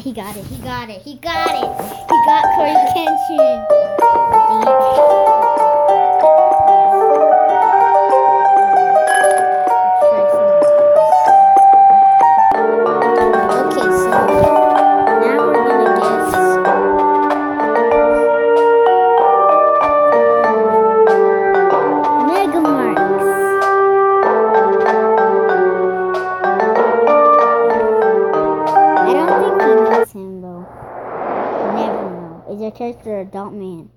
he got it. He got it. He got it. He got Corey's attention. is a character a adult man.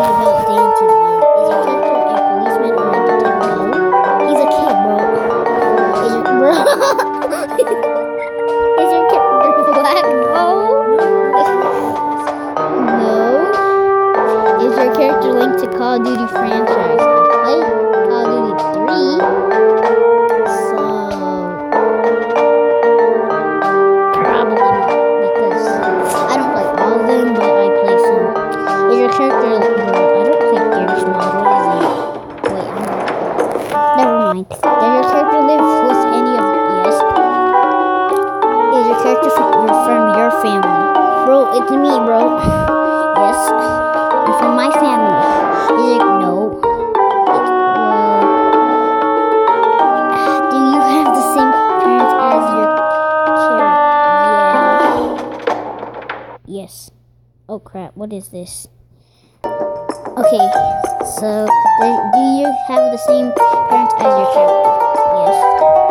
朋友。what is this? Okay, so do you have the same parents as your child? Yes.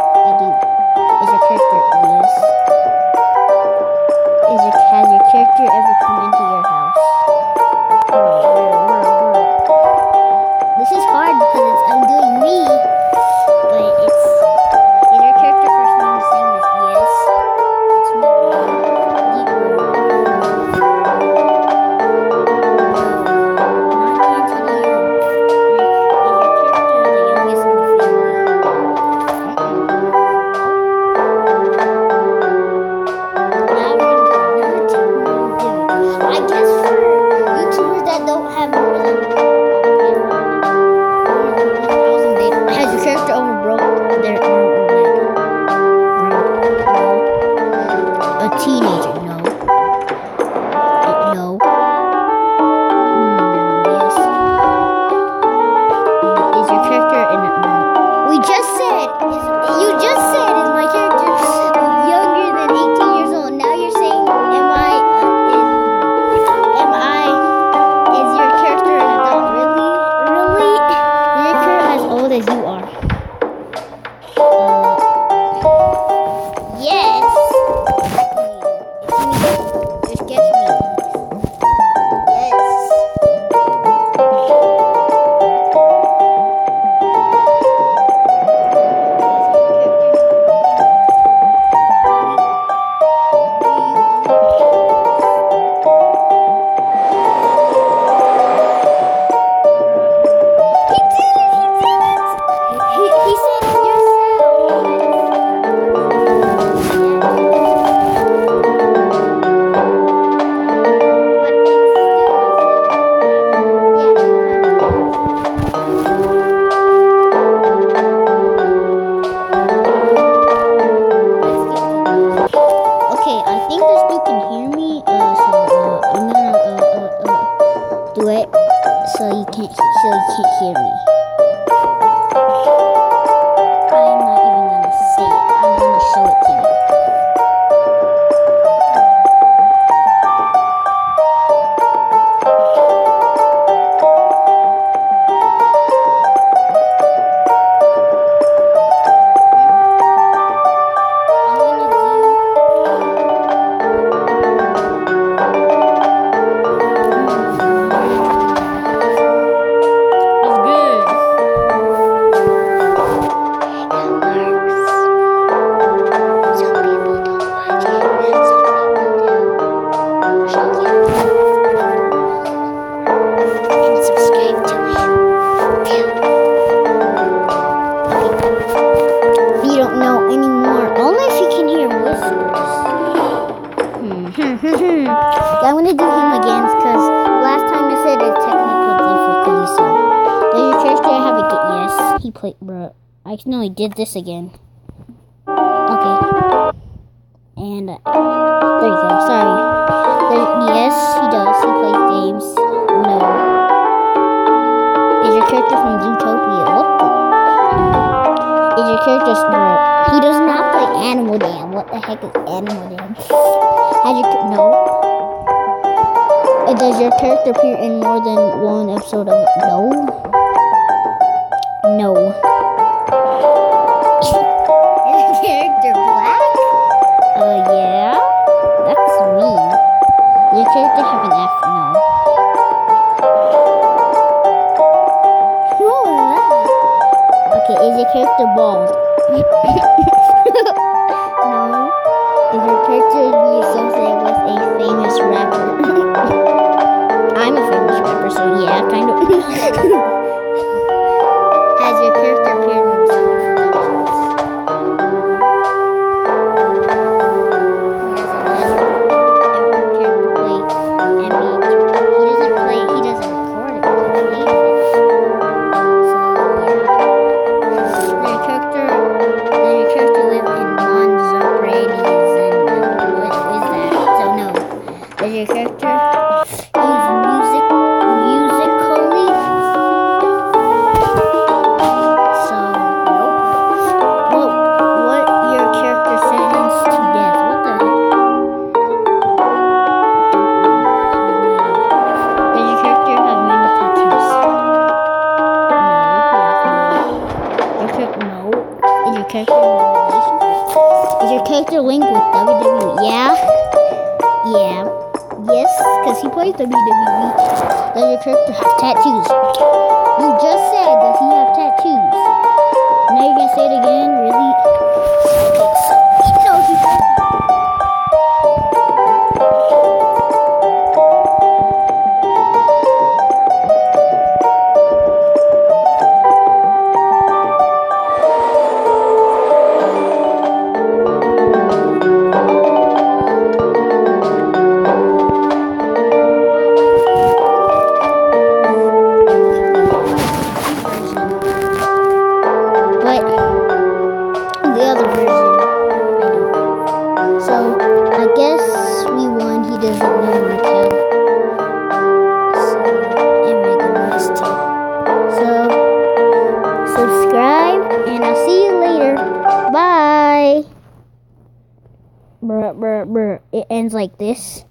so you can't so you can't hear me. Played. Bro, I accidentally did this again. Okay, and uh, there you go. Sorry. There, yes, he does. He plays games. No. Is your character from Zootopia? What the? Is your character? Bro, he does not play Animal Jam. What the heck is Animal Jam? Has your no? Uh, Does your character appear in more than one episode of? No. Hallelujah. character in? Is your character linked with WWE? Yeah. Yeah. Yes, because he plays WWE. Does your character have tattoos? You just said, does he have tattoos? Now you're gonna say it again? The other version. So I guess we won. He doesn't know Raquel. So and Mega West too. So subscribe, and I'll see you later. Bye. Bruh, bruh, bruh. It ends like this.